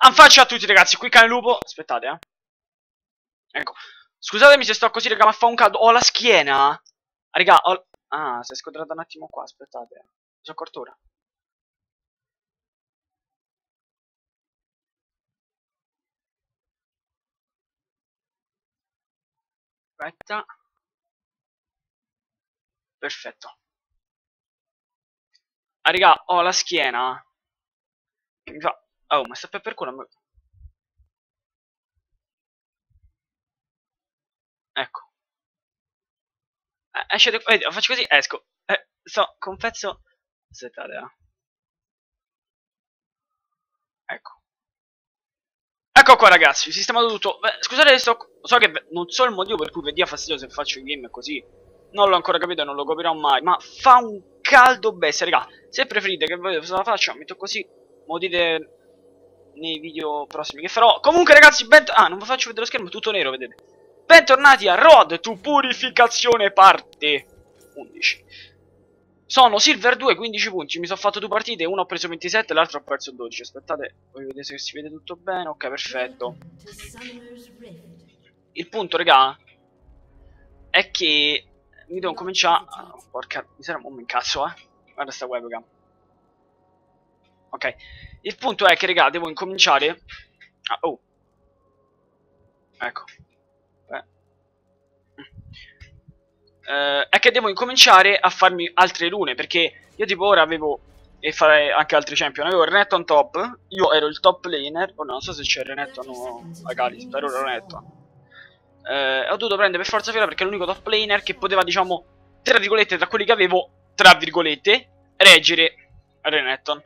Anfaccia a tutti ragazzi, qui cane lupo. Aspettate, eh. Ecco. Scusatemi se sto così, raga, ma fa un caldo. Ho la schiena. Raga, ho... Ah, si è squadrata un attimo qua, aspettate. Mi sono accorto ora. Aspetta. Perfetto. Ah, raga, ho la schiena. Che mi fa... Oh, ma sta per culo. Ecco. Eh, esce di... Vedi, faccio così, esco. Eh, so, confesso... Aspettate, eh. Ecco. Ecco qua ragazzi, sistemato tutto. Beh, scusate, sto... so che non so il motivo per cui vi dia fastidio se faccio i game così. Non l'ho ancora capito e non lo capirò mai. Ma fa un caldo bestia, raga. Se preferite che voi la faccia, metto così. Mo dite nei video prossimi che farò. Comunque ragazzi, bent ah, non vi faccio vedere lo schermo, è tutto nero, vedete. Bentornati a Road to Purificazione parte 11. Sono Silver 2, 15 punti, mi sono fatto due partite, uno ho preso 27 e l'altro ho perso 12. Aspettate, voglio vedere se si vede tutto bene. Ok, perfetto. Il punto, raga, è che mi devo cominciare... Oh, porca miseria, oh, mi incazzo, eh. Guarda sta webcam. Ok. Il punto è che, raga, devo incominciare... Ah, oh. Ecco. Eh. È che devo incominciare a farmi altre rune, perché io tipo ora avevo... E fare anche altri champion. Avevo Renekton top, io ero il top laner, oh, non so se c'è Renekton o magari, spero Renekton eh, ho dovuto prendere per forza fiera perché è l'unico top laner che poteva, diciamo, tra virgolette, tra quelli che avevo, tra virgolette, reggere Renekton.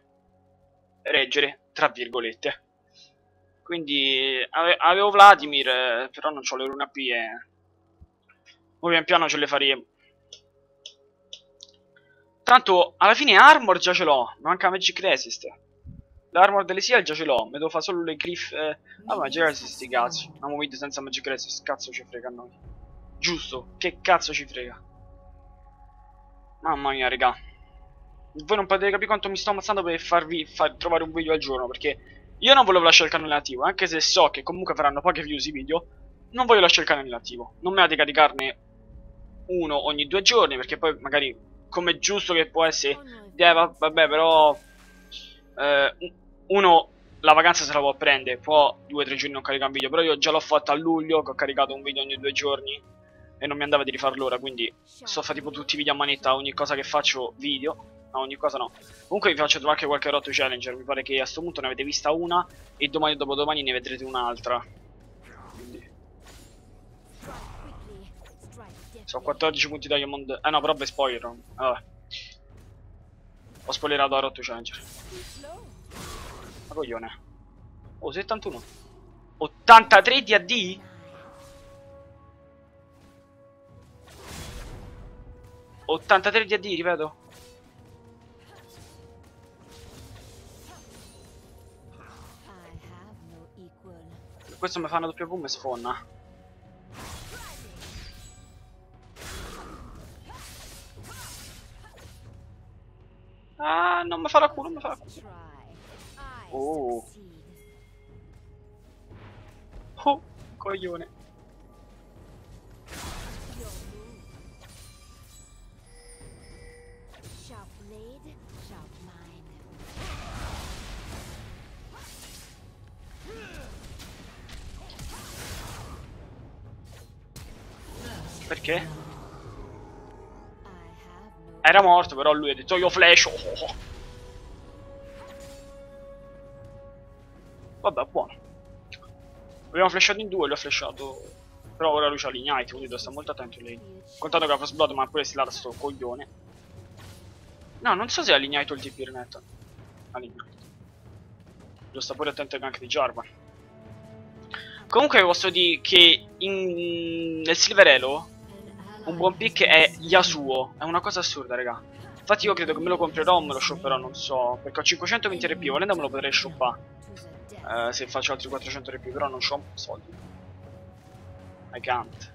Reggere, tra virgolette. Quindi ave avevo Vladimir, eh, però non ho le rune AP e... Ora pian piano ce le faremo. Tanto, alla fine Armor già ce l'ho, manca Magic Resist. L'armor delle Seal già ce l'ho, mi devo fare solo le griff... Eh... Ah, Magic Resist, sti cazzi. Una movida senza Magic Resist, cazzo ci frega a noi. Giusto, che cazzo ci frega. Mamma mia, raga. Voi non potete capire quanto mi sto ammazzando per farvi far trovare un video al giorno, perché io non volevo lasciare il canale attivo, anche se so che comunque faranno poche views i video, non voglio lasciare il canale attivo. Non me la di caricarne uno ogni due giorni, perché poi magari, come giusto che può essere, eh, vabbè, però... Eh, uno la vacanza se la può prendere, può due o tre giorni non caricare un video, però io già l'ho fatto a luglio, che ho caricato un video ogni due giorni e non mi andava di rifarlo ora, quindi sto fa tipo tutti i video a manetta, ogni cosa che faccio video, no ogni cosa no. Comunque vi faccio anche qualche rotto challenger, mi pare che a questo punto ne avete vista una e domani o dopodomani ne vedrete un'altra. Quindi... Sono 14 punti Diamond, eh no però beh spoiler, vabbè. Ho spoilerato a rotto challenger. Ma coglione. Oh, 71. 83 di AD? Ottantatré di AD, ripeto. Questo mi fa una doppia boom e sfonna. Ah, non mi fa la culo, non mi fa la culo. Oh. Oh, coglione. Perché? Era morto, però lui ha detto io flash. Oh, oh. oh. Vabbè, buono. Abbiamo flashato in due, lui ha flashato. Però ora lui c'ha l'ignite, quindi devo stare molto attento lei. Contato che ha Fast Blood, ma pure si là sto coglione. No, non so se ha l'ignite o il TP Renetta. Ha l'ignite. Devo stare pure attento gank di Jarvan. Comunque posso dire che in... nel Silver Elo un buon pick è Yasuo. È una cosa assurda, raga. Infatti io credo che me lo comprerò o me lo shopperò, non so. Perché ho 520 RP, volendo me lo potrei shoppare eh, se faccio altri 400 RP, però non ho soldi. I can't.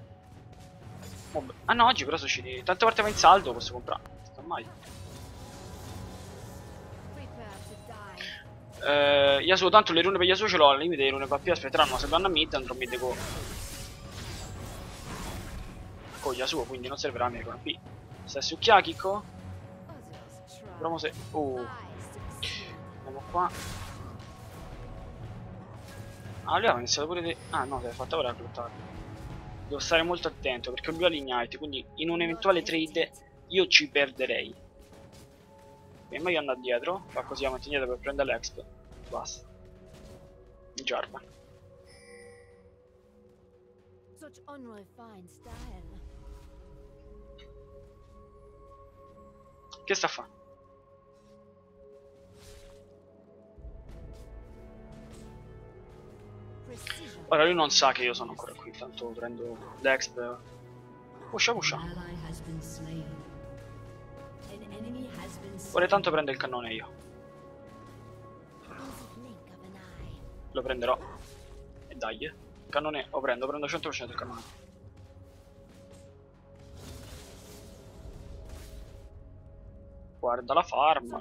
Ah no, oggi però usciti. Tante volte va in saldo, posso comprare. Sta mai. Eh, Yasuo, tanto le rune per Yasuo ce l'ho, al limite le rune per P aspetteranno, se vanno a mid andrò mid Con Yasuo, quindi non servirà a me con P. Stai su Chiakiko? Proviamo se... Uh. Andiamo qua. Ah, lui ha iniziato pure di... Ah no, si è fatta ora a lottare. Devo stare molto attento perché lui ha l'ignite, quindi in un eventuale trade io ci perderei. E meglio andare dietro, fa così avanti indietro per prendere l'exp. Basta. Jarvan. Such unrefined style. Che sta a fare? Ora lui non sa che io sono ancora qui, tanto prendo l'exp. Been slain. Ora tanto prendo il cannone io. Lo prenderò. E dai, eh. Cannone lo prendo, prendo 100% il cannone. Guarda la farm.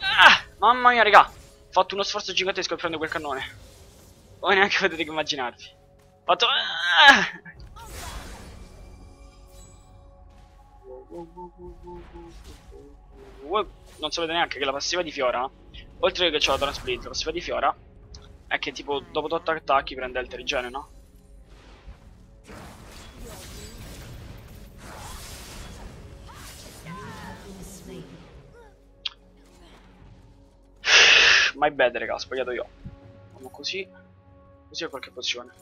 Ah! Mamma mia, raga! Ho fatto uno sforzo gigantesco per prendere quel cannone. Voi neanche potete immaginarvi. Ho fatto... Ah! Non sapete neanche che la passiva di Fiora, oltre che c'ho la Dawn Split, la passiva di Fiora è che tipo dopo 8 attacchi prende il terrigene, no? My bad, raga, ho sbagliato io. Facciamo così. Così ho qualche pozione.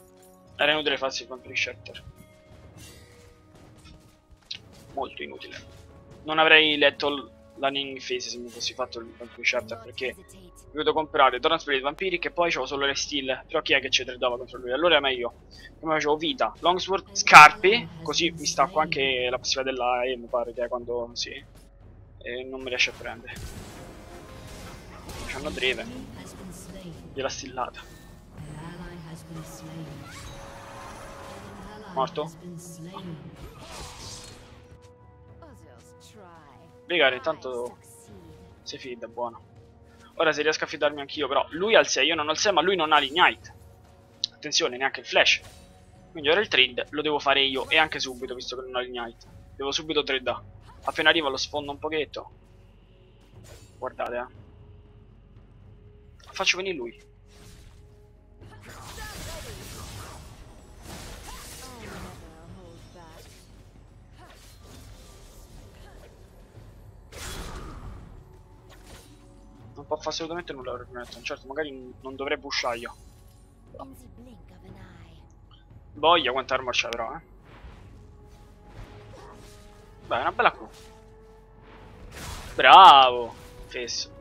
Era inutile farsi il Vampire Shatter. Molto inutile. Non avrei letto l- l'Anning Phase se mi fossi fatto il Vampire Shatter perché Hesitate. ho dovuto comprare Torrent Spirit Vampiri che poi c'avevo solo le steel. Però chi è che ci tradava contro lui? Allora è meglio. Come facevo vita, Longsword, Scarpe, così mi stacco anche la passiva della E, mi pare che è quando sì. E non mi riesce a prendere. Been slain. gliela stillata. Morto? I intanto si fida, buono. Ora se riesco a fidarmi anch'io, però lui ha il 6, io non ho il 6, ma lui non ha l'ignite. Attenzione, neanche il flash. Quindi ora il trade lo devo fare io e anche subito, visto che non ho l'ignite. Devo subito trade. Appena arriva lo sfondo un pochetto. Guardate, eh. Faccio venire lui. Non può fare assolutamente nulla per Renekton. Certo, magari non dovrei pushare io. Voglia quanta armor c'ha però, eh. Beh, è una bella Q. Bravo! Fesso.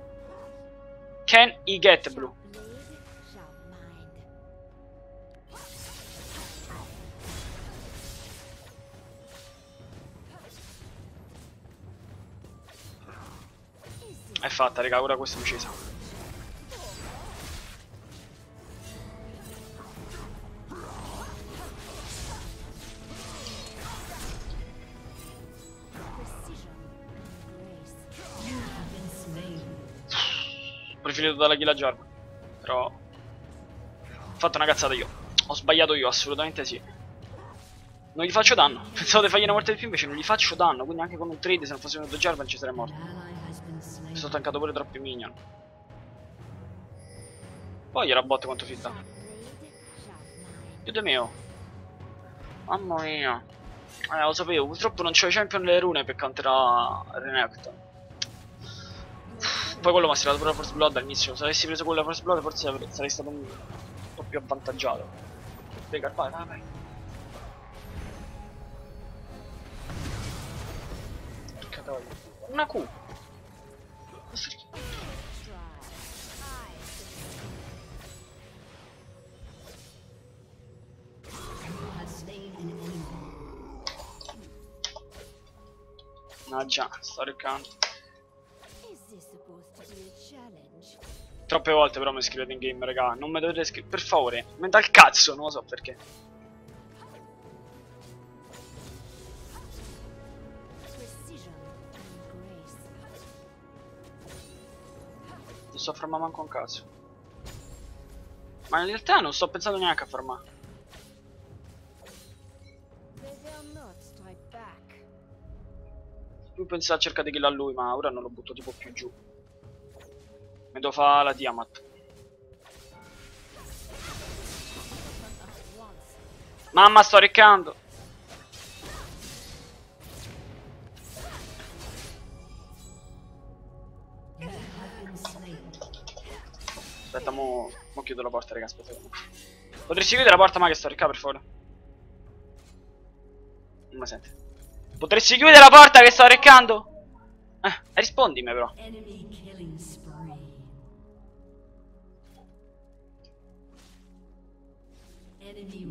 Can he get blue? È fatta, raga, ora questa è decisa. Preferito dalla kill a Jarvan. Però... Ho fatto una cazzata io. Ho sbagliato io, assolutamente sì. Non gli faccio danno. Pensavo di fargli una morte di più, invece non gli faccio danno. Quindi anche con un trade, se non fosse venuto Jarvan, ci sarei morto. Mi sono tancato pure troppi minion. Poi era bot quanto fitta. Dio mio. Mamma mia. Eh, lo sapevo, purtroppo non i champion nelle rune per counterare Renekton. Poi quello mi ha tirato pure la Force Blood all'inizio. Se avessi preso quella Force Blood forse sarei stato un po' più avvantaggiato. Vega, vai, vai, vai. Una Q. Mannaggia, sto recando. Troppe volte però mi scrivete in game, raga. Non mi dovete scrivere. Per favore, mi dal cazzo, non lo so perché. Non sto fermando manco un cazzo. Ma in realtà non sto pensando neanche a fermare. Più pensavo a cercare di kill a lui, ma ora non lo butto tipo più giù. Mi devo fare la Diamat. Mamma, sto riccando. Aspetta, mo, mo chiudo la porta, raga, aspetta. Potresti chiudere la porta, ma che sto ricca, per favore? Non mi sente. Potresti chiudere la porta che sto reccando? Eh, rispondimi però.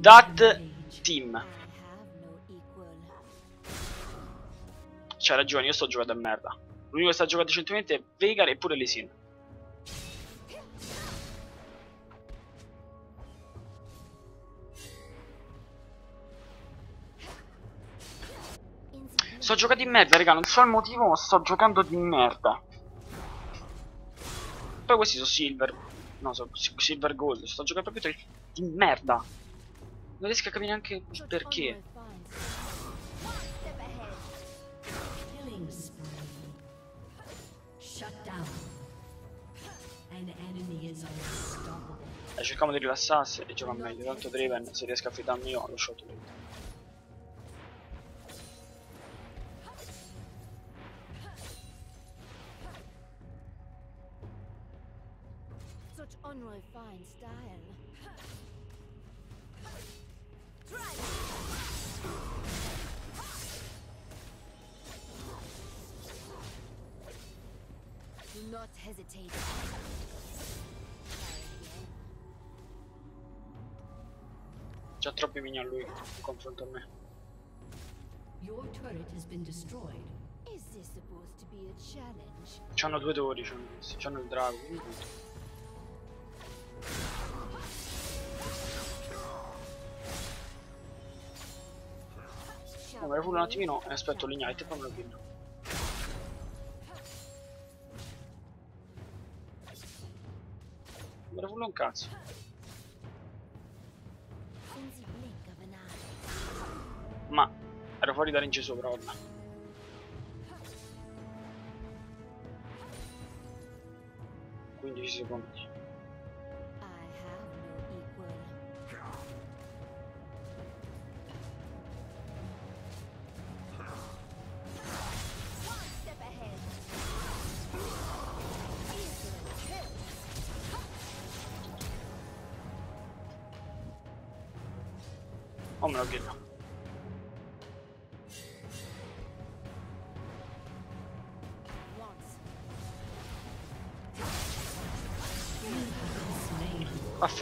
That team. C'ha ragione, io sto giocando a merda. L'unico che sta giocando decentemente è Vegar e pure Lisin. In the blink Sto giocando di merda, raga, non so il motivo, ma sto giocando di merda. Poi questi sono silver. No, sono si- silver gold. Sto giocando proprio di merda. Non riesco a capire neanche il perché. Eh, cerchiamo di rilassarsi e giocare meglio. Tanto Draven, se riesco a fidarmi io, lo shot lui. Such unrefined style. Hesitate. C'ha troppi minion lui in confronto a me. Your turret has been destroyed. Is this supposed to be a challenge? C'hanno due tori, c'hanno questi, c'hanno il drago. quindi tutto. No, me un attimino e aspetto l'ignite e poi me lo pillo. Fulo un cazzo. Ma ero fuori da range sopra, ora. Quindici secondi.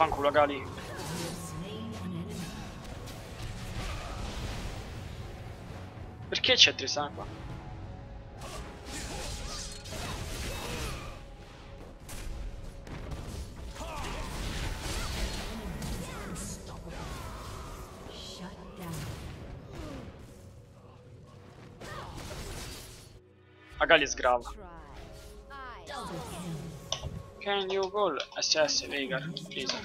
Vaffanculo Gali. Perché c'è Tristana qua? Shut down. A Gali sgrava. Can you goal? SS, Vegar, please.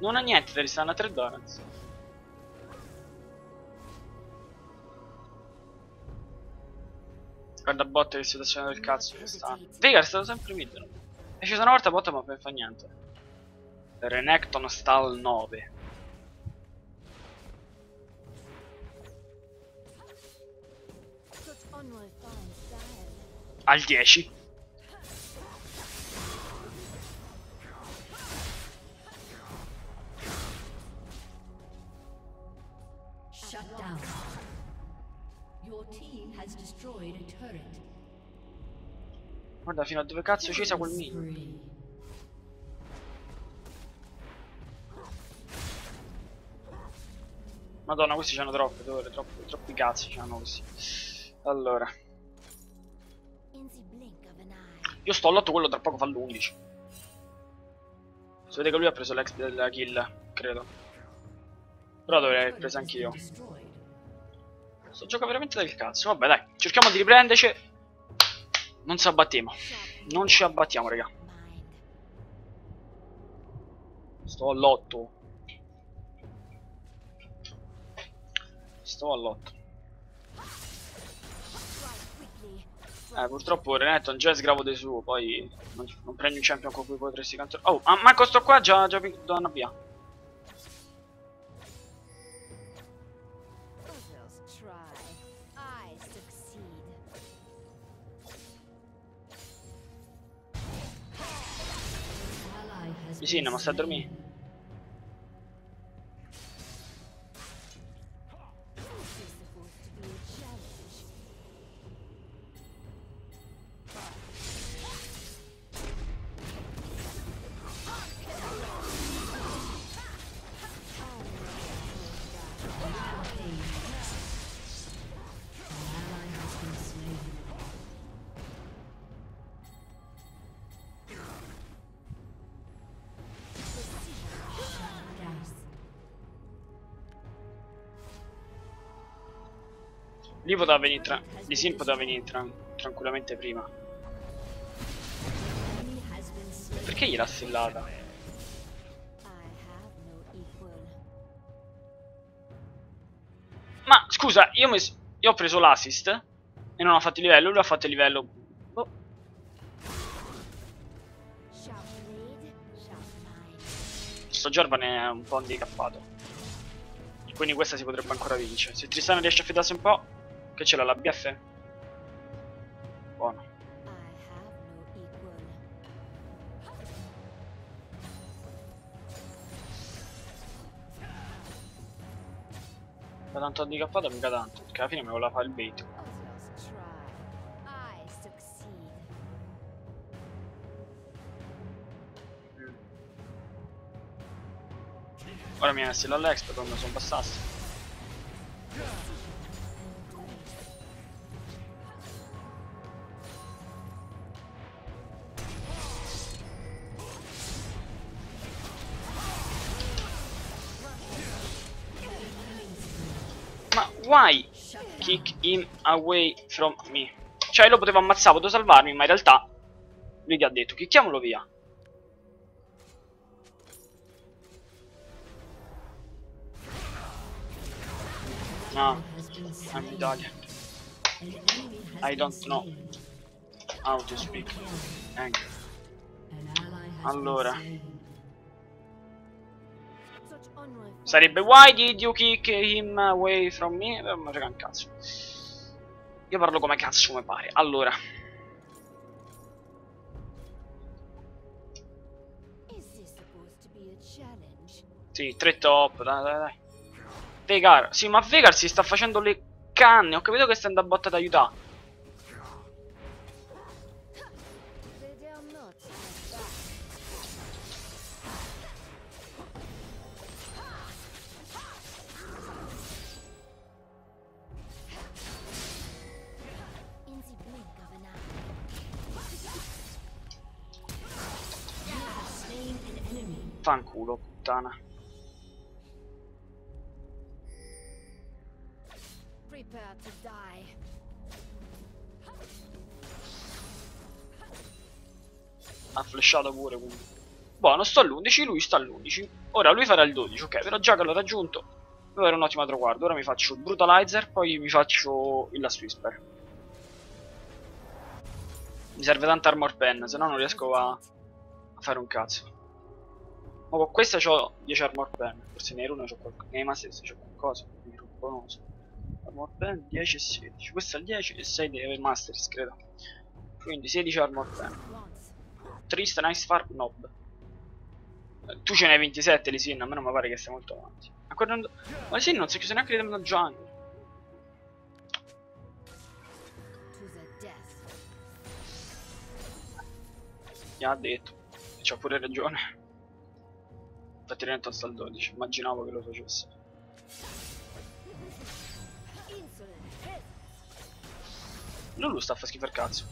Non ha niente, Tristana, ha 3 donuts. Guarda botte che situazione del cazzo che sta. Vegar è stato sempre mid. È sceso una volta botta ma poi fa niente. Renekton 9. Such unrefined style. Al 10. Shut down. Your team has destroyed a turret. Guarda fino a dove cazzo ci sia quel mid. Madonna, questi hanno troppe ore, troppi, troppi cazzi hanno questi. Allora, io sto all'8, quello tra poco fa l'11. Si vede che lui ha preso l'exp della kill. Credo. Però dovrei aver preso anch'io. Sto gioco veramente del cazzo. Vabbè, dai, cerchiamo di riprenderci. Non ci abbattiamo. Non ci abbattiamo, raga. Sto all'8. Sto all'8. Strike quickly. Eh, purtroppo Renekton già è sgravo di suo, poi non, non prendi un champion con cui potresti cantare. Oh, ah, Marco sto qua già, già vi- do una via. Been ma sta a dormire. Lì poteva venire tra... Di Sin poteva venire tra- tranquillamente prima. Perché gliel'ha equal. Ma scusa, io, mi io ho preso l'assist e non ho fatto il livello, lui ha fatto il livello. Boh, sto Jarvan è un po' handicappato. Quindi questa si potrebbe ancora vincere. Se Tristana riesce a fidarsi un po', che ce l'ha la BF? Buono. Da tanto handicappato mica tanto, perché alla fine mi voleva fare il bait. Mm. Ora mi viene still all'expo quando sono passassi. Why kick him away from me? Cioè lo potevo ammazzare, potevo salvarmi, ma in realtà lui che ha detto, chicchiamolo via. No, I'm slain. Italia. An enemy has I don't know. How to speak. An ally has Allora. Sarebbe why did you kick him away from me? Eh, Ma frega un cazzo. Io parlo come cazzo come pare. Allora, sì, tre top, dai dai dai. Vegar, sì, ma Vegar si sta facendo le canne. Ho capito che sta andando a botta ad aiutare. Fanculo, puttana. Prepare to die. Ha flashato pure quindi. Buono, sto all'11, lui sta all'11. Ora lui farà il 12, ok, però già che l'ho raggiunto. Devo avere un ottimo traguardo. Ora mi faccio il Brutalizer, poi mi faccio il Last Whisper. Mi serve tanta armor pen, se no non riesco a, a fare un cazzo. Ma con questa ho 10 armor pen. Forse nei rune c'ho qualcosa. Nei master c'ho qualcosa. Mi rubo, non so. Armor pen 10 e 16. Questo è il 10 e 6 dei masters, credo. Quindi 16 armor pen. Once. Triste Nice Farm Nob. Tu ce n'hai 27 Lisin, a me non mi pare che stai molto avanti. Non... Ma Lisin non si è chiuso neanche di tempo Jungle. Mi ha detto. C'ha pure ragione. Renton sta al 12, immaginavo che lo facesse. Lulu sta a fare schifo cazzo.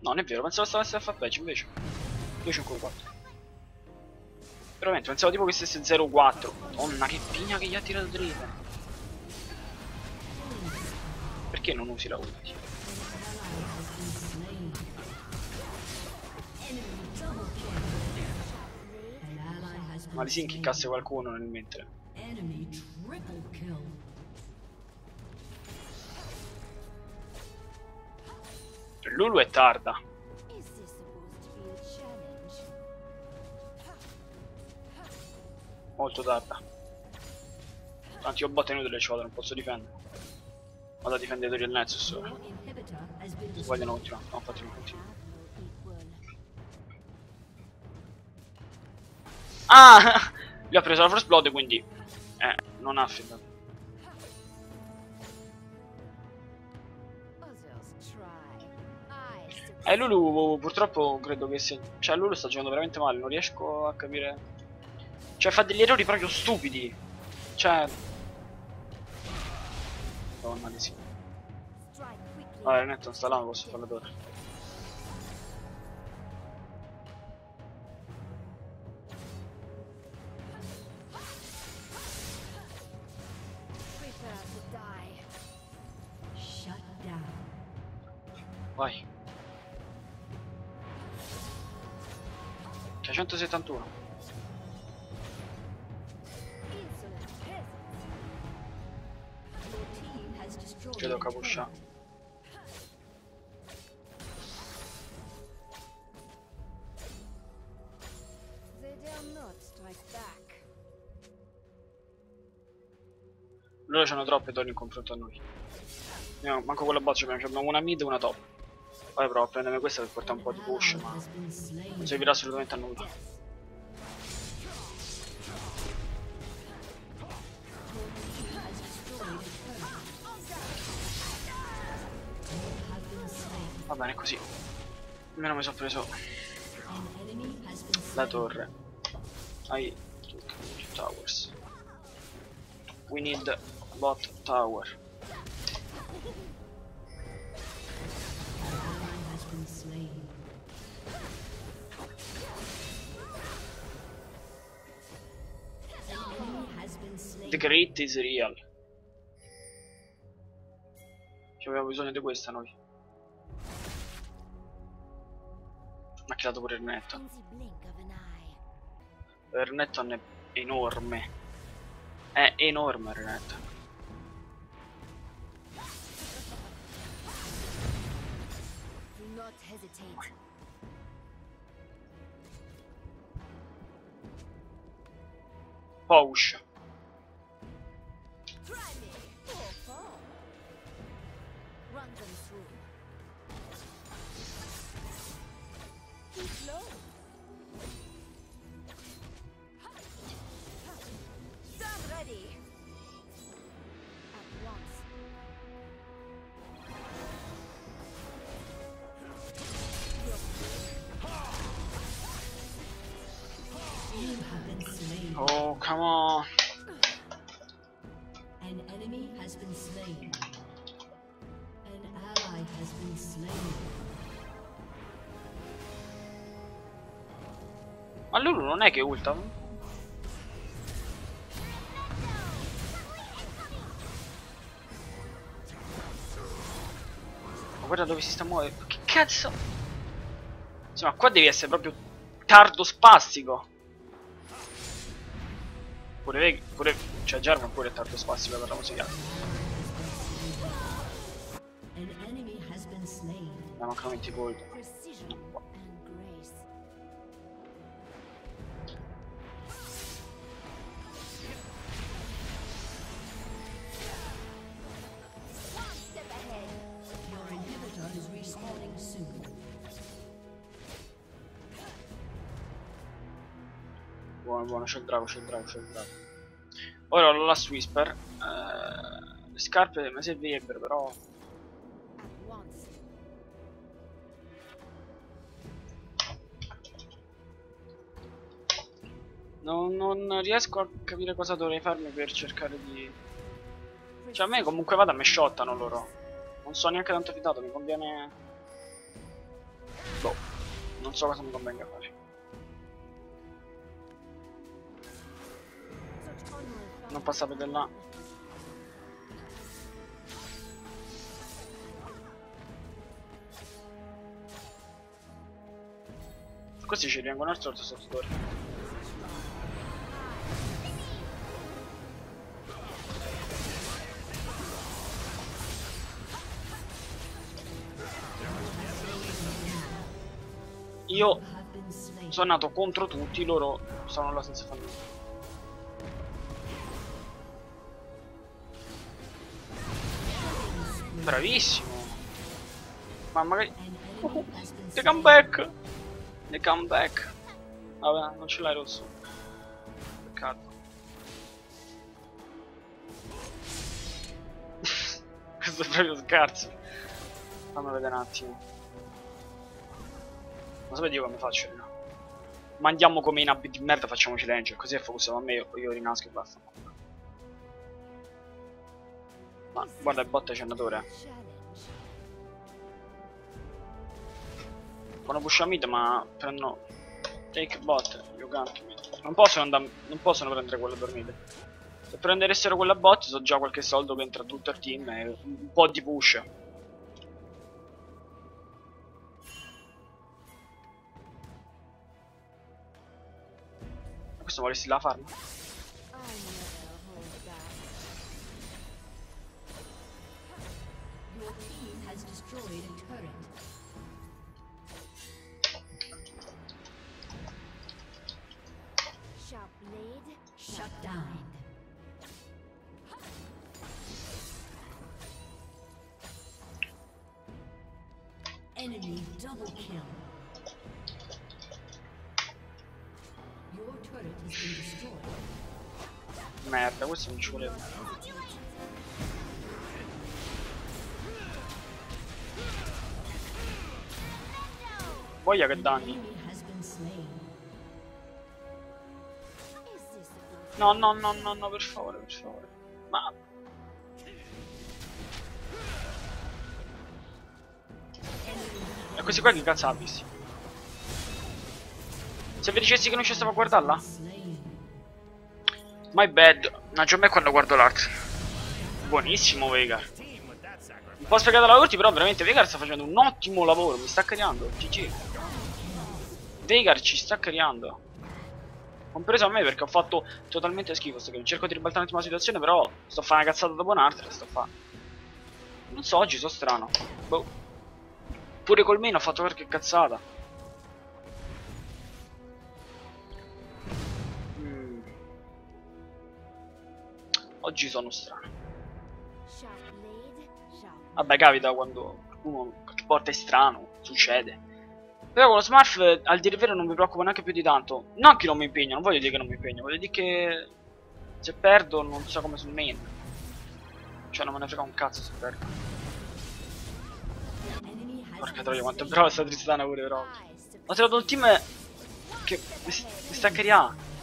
No, non è vero, pensavo stesse a fare peggio invece. 2-5-4. Veramente, pensavo tipo che stesse 0-4. Madonna, che pigna che gli ha tirato Draven. Perché non usi la ulti? Ma li si slain. inchiccasse qualcuno nel mentre. Enemy triple kill. Lulu è tarda. Molto tarda. Tanti ho botte inutile ce non posso difendere. Vado a difendere il Nexus vogliono continuare. No, infatti non continuo. Ah! Gli ha preso la First Blood quindi... Eh, non ha affidato. Eh, Lulu purtroppo credo che sia... Cioè, Lulu sta giocando veramente male, non riesco a capire... Cioè, fa degli errori proprio stupidi. Cioè... Madonna di sì. Vabbè, là, ma posso fare la C'hanno troppe torri in confronto a noi. No, manco quella bot abbiamo, abbiamo una mid e una top. Poi provo a prendermi questa per portare un po' di push, ma non servirà assolutamente a nulla. Va bene così. Almeno mi sono preso la torre. Ai towers. We need bot tower. The great is real. Ci avevamo bisogno di questa noi. Ha creato pure il netto. In the blink of an eye. Il netto è enorme. È enorme il. Not hesitate. Pouch. Come on. An enemy has been slain. An ally has been slain. Ma Lulu non è che ulta? Ma guarda dove si sta muovendo. Che cazzo? Insomma, qua devi essere proprio tardo spastico. Pure lei, pure... Cioè German pure è tardo spastico per la musica. Ma mancano 20 gold. Drago, c'è il drago, c'è il drago. Ora ho la Last Whisper. Eh, le scarpe mi servirebbero, però... Non, non riesco a capire cosa dovrei farmi per cercare di... Cioè a me comunque vada me shottano loro. Non so neanche tanto fidato, mi conviene... Boh, non so cosa mi convenga fare. Non passare da là. Così ci rimangono al solito sotto. Io sono nato contro tutti, loro sono là senza fare Bravissimo. Ma magari... The comeback! The comeback. Vabbè, non ce l'hai rosso. Peccato. Questo è proprio scarso. Fammi vedere un attimo. Non sapete io come faccio, no? Mandiamo come in abiti di merda, facciamoci ranger, così è focussiamo a me, io, io rinasco e basta. Ma guarda il bot. Challenge. Fanno push a mid ma prendono take bot, you gank mid. Non possono andare. Non possono prendere quella per mid. Se prenderessero quella bot so già qualche soldo che entra tutto il team e un po' di push. Questo vorresti la farm? Destroyed a turret. Sharp blade. Shut down. Enemy double kill. Your turret has been destroyed. Merda, questo non ci Voglia che An danni. No, no, no, no, no, per favore, per favore. Ma... E questi qua che cazzo ha? Se vi dicessi che non ci stavo a guardarla? My bad. Mangio a me quando guardo l'art. Buonissimo Veigar. Un po' spiegato la ulti, però veramente Veigar sta facendo un ottimo lavoro. Mi sta creando. GG. Veigar ci sta creando. Compreso a me perché ho fatto totalmente schifo. Sto che cerco di ribaltare un attimo la situazione, però sto a fare una cazzata dopo un'altra. Sto a fare. Non so, oggi sono strano. Boh. Pure col meno ho fatto qualche cazzata. Mm. Oggi sono strano. Vabbè, capita quando qualche volta è strano, succede. Però con lo Smurf, al dire il vero, non mi preoccupa neanche più di tanto. Non che non mi impegno, non voglio dire che non mi impegno, voglio dire che se perdo non so come sul main. Cioè non me ne frega un cazzo se perdo. Porca troia, quanto è brava sta Tristana pure però. Ho trovato un team che mi, sta creando.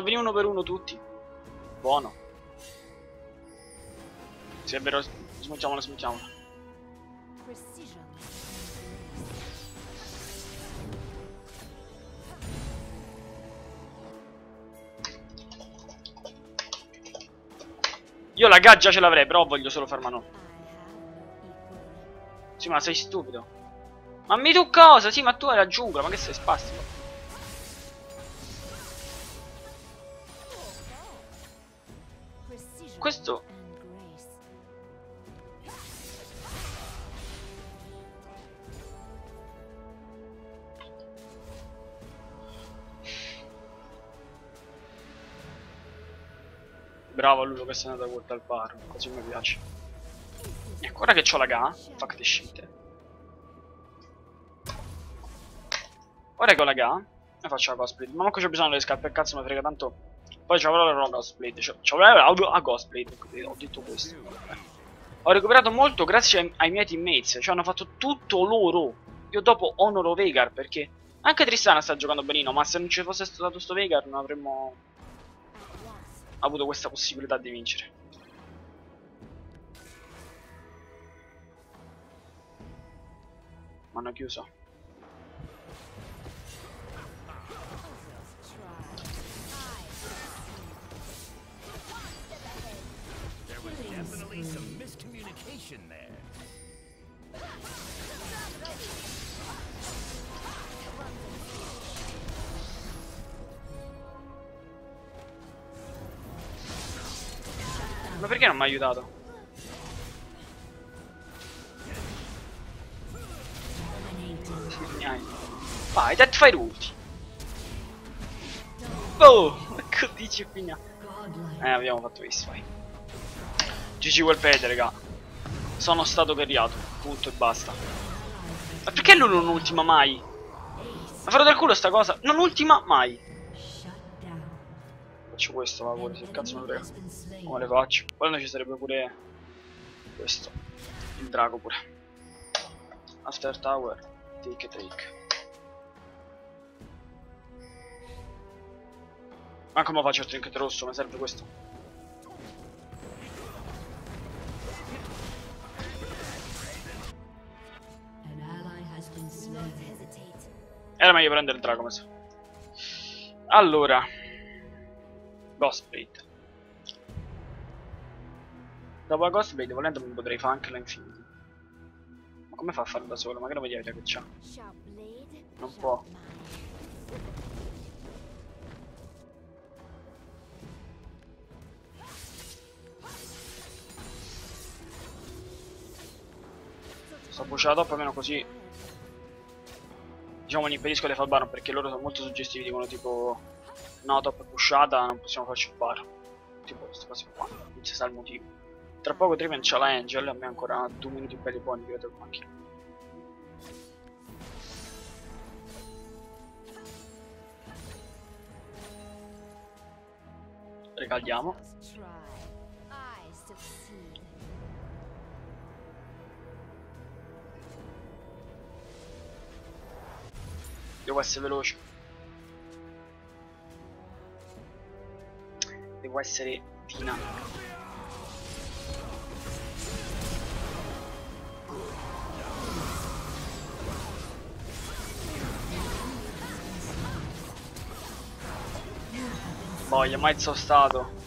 A venire uno per uno tutti. Buono. Se è vero, smucciamola, smucciamola. Io la gaggia ce l'avrei, però voglio solo far mano. Sì, ma sei stupido. Ma mi tu cosa? Sì, ma tu hai la giungla, ma che sei spastico? questo Bravo a lui che si è andato a volta al bar, così mi piace. E ancora che c'ho la ga, fa crescite. Ora che ho la ga, e faccio la cosplay. Ma non ho bisogno delle scarpe, cazzo mi frega tanto poi ci avrò la cosplay. Ci avrò la cosplay, ho detto questo. Ho recuperato molto grazie ai, ai miei teammates, cioè hanno fatto tutto loro. Io dopo onoro Vegar perché anche Tristana sta giocando benino, ma se non ci fosse stato sto Vegar non avremmo avuto questa possibilità di vincere. Mi hanno chiuso. Miscommunication there. Ma perché non mi ha aiutato? Vai, that fire ulti. Oh, che dici? Godlike. Eh, abbiamo fatto questo, vai. GG Wellpad, raga. Sono stato carriato, punto e basta. Ma perché lui non ultima mai? Ma farò del culo sta cosa? Non ultima mai. Faccio questo, va pure, se cazzo has frega. Come le faccio? Poi ci sarebbe pure questo. Il drago pure. After tower. Take a take. Ma come faccio il trinket rosso? Mi serve questo. Era meglio prendere il drago, mi sa. Allora. Ghostblade. Dopo la Ghostblade, volendo mi potrei fare anche la Infinity. Ma come fa a farlo da solo? Magari vediamo che c'ha. Non può. Sto pushando top almeno così Diciamo gli impedisco di fare il baron perché loro sono molto suggestivi Dicono tipo No top pushata non possiamo farci il baron Tipo queste cose qua Non si sa il motivo. Tra poco Triven c'ha la Angel A me ancora due minuti belli buoni che vedo il macchina. Regaliamo Devo essere veloce. Devo essere dinamico. Voglia, mai sono stato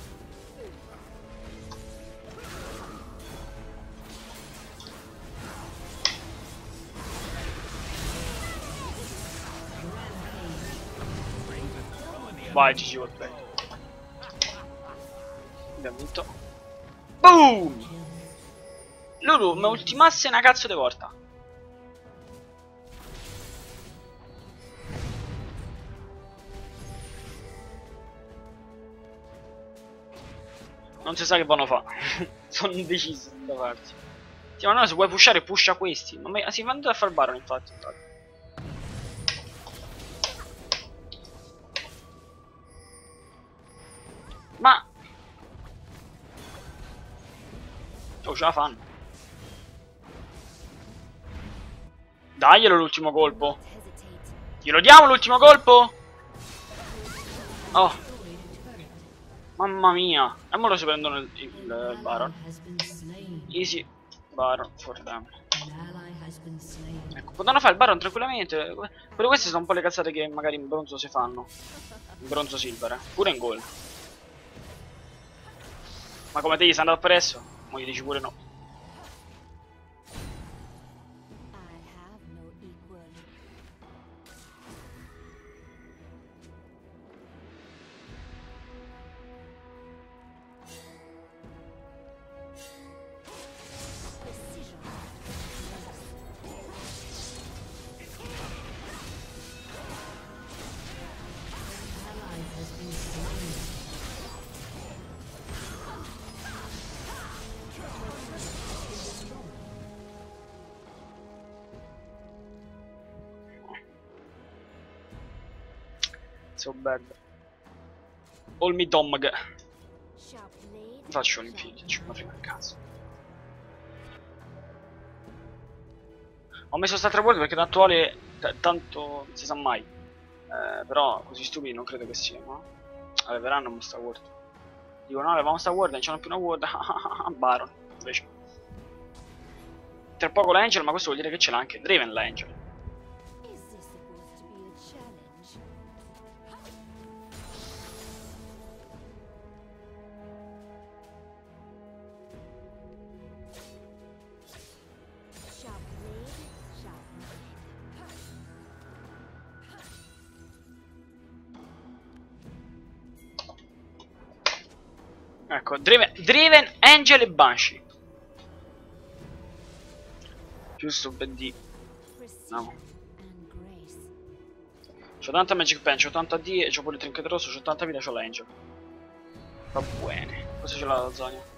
Vai GG World Abbiamo vinto. Boom! Lulu mi ultimasse una cazzo di volta. Non si sa che vanno fa. Sono indeciso da farsi Sì ma no se vuoi pushare pusha questi. Ma si vanno a fare il baron infatti, infatti. Oh ce la fanno Daglielo l'ultimo colpo. Glielo diamo l'ultimo colpo? Oh Mamma mia E ora si prendono il, il, il Baron. Easy Baron for them. Ecco potranno fare il Baron tranquillamente Però queste sono un po' le cazzate che magari in bronzo si fanno In bronzo silver eh. Pure in gold Ma come te gli sei andato appresso? Mo gli dici pure no Dog. Sharp blade. Faccio l'infinito, ci ma frega il cazzo. Ho messo sta word perché t- tanto non si sa mai. Eh, però così stupidi non credo che siano. Vabbè, verranno un Star Word. Dicono, no, avevamo Star Word, non c'hanno più una Word. Baron, invece. Tra poco l'Angel, ma questo vuol dire che ce l'ha anche Draven l'Angel. Draven, Draven, Angel e Banshee. Giusto, ben di. No. C'ho tanta Magic Pen, c'ho tanta D e c'ho pure il trinket rosso, c'ho tanta vita, c'ho l'Angel. Va bene. Cosa ce l'ha la Zonia?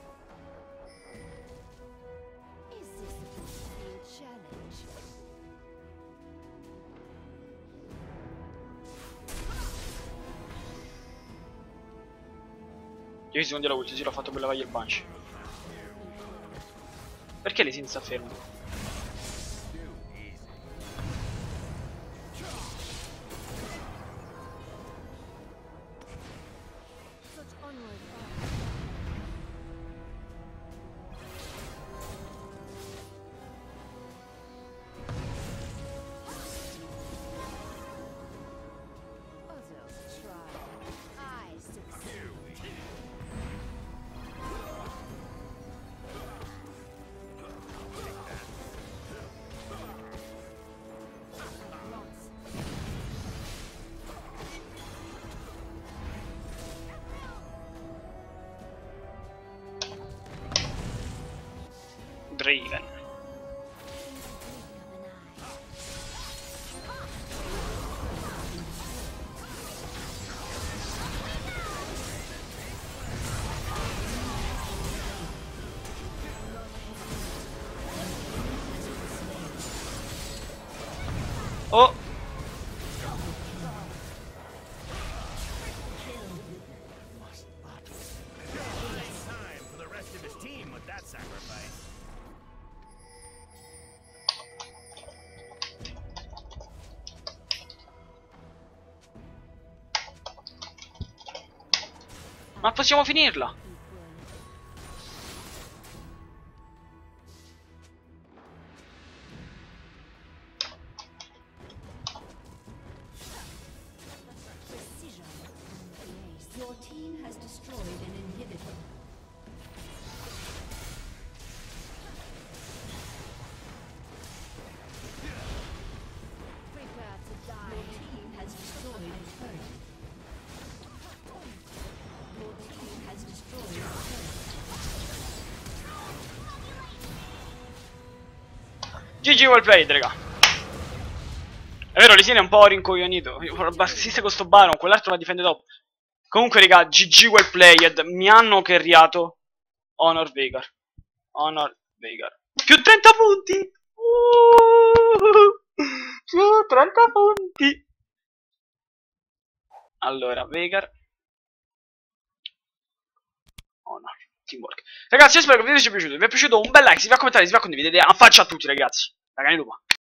Io secondi la ulti, l'ho fatto per la il Banshee. Perché lei si sta Draven. Ma possiamo finirla! GG well played, raga. È vero, Lisine è un po' rincoglionito. Assiste con sto Baron, quell'altro la difende dopo. Comunque, raga, GG well played. Mi hanno carriato Honor Vegar. Honor Vegar. Più 30 punti! Uh, più 30 punti! Allora, Vegar. Honor. Teamwork. Ragazzi, io spero che il video vi sia piaciuto. Vi è piaciuto un bel like, se vi va a commentare, se vi va a condividere. A faccia a tutti, ragazzi. Ragazzi, lupa.